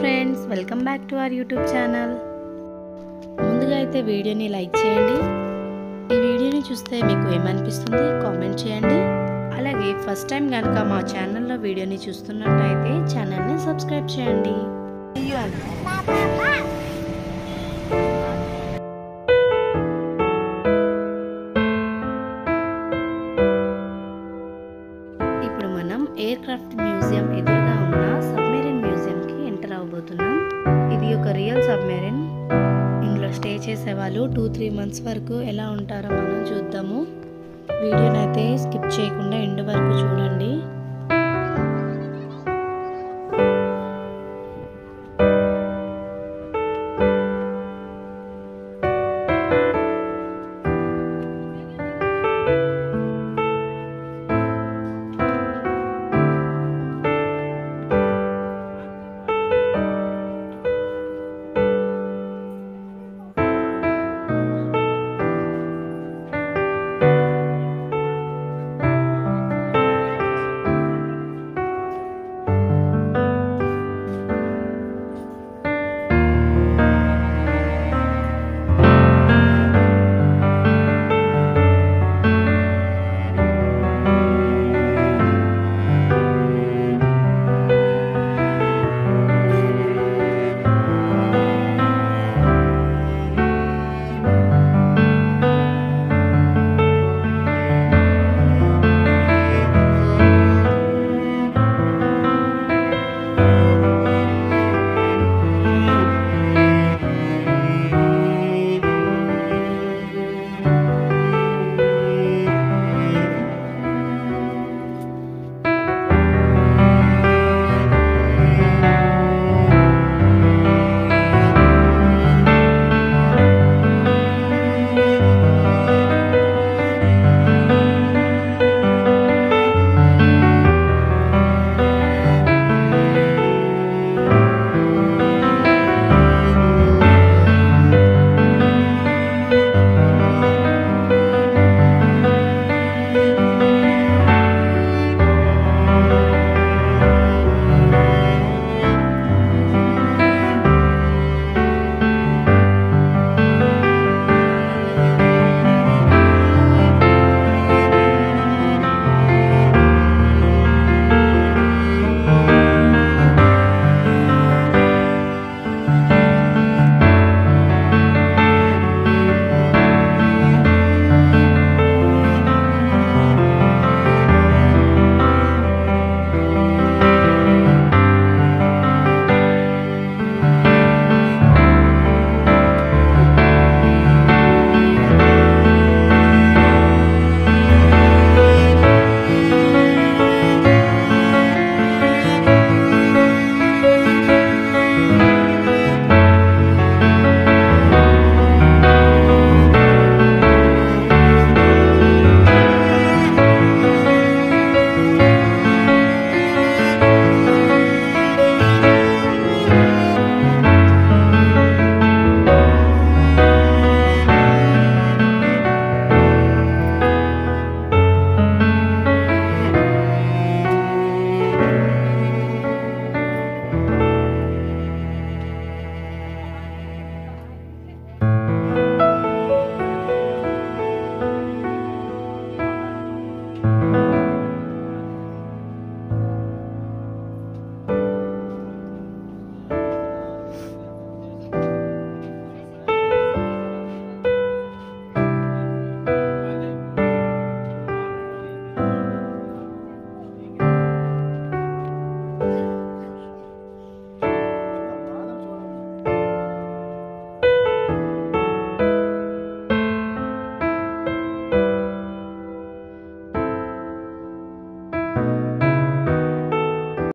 Friends welcome back to our YouTube channel ముందుగా అయితే వీడియోని లైక్ చేయండి. ఈ వీడియోని చూస్తే మీకు ఏమనిపిస్తుంది? కామెంట్ చేయండి. అలాగే ఫస్ట్ టైం కనుక మా ఛానల్లో వీడియోని చూస్తున్నట్టయితే ఛానల్ని సబ్స్క్రైబ్ చేయండి. ఇప్పుడు మనం ఎయిర్ క్రాఫ్ట్ మ్యూజియం ఎదురుగా ఉన్న ఎంటర్ ఇది ఒక రియల్ సబ్మెరీన్. ఇందులో స్టే చేసే వాళ్ళు టూ త్రీ మంత్స్ వరకు ఎలా ఉంటారో మనం చూద్దాము. వీడియోనైతే స్కిప్ చేయకుండా ఎండ్ వరకు చూడండి.